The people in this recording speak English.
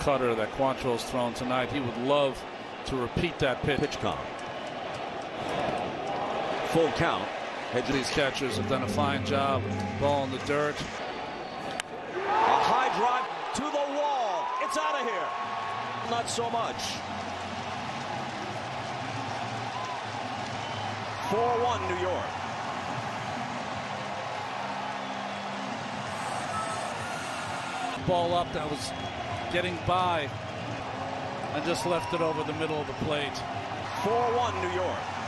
cutter that Quantrill's thrown tonight. He would love to repeat that pitch. Pitch count. Full count. Hedges. These catchers have done a fine job. Ball in the dirt. A high drive to the wall. It's out of here. Not so much. 4-1 New York. Ball up that was getting by and just left it over the middle of the plate. 4-1 New York.